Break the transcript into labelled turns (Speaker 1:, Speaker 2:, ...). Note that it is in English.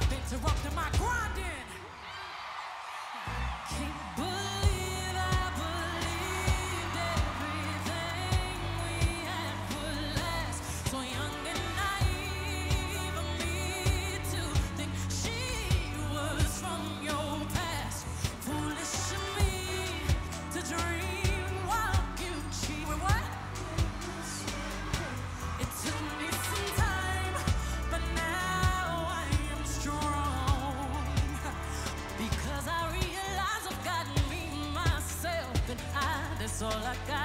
Speaker 1: stop interrupting my grinding. all I got.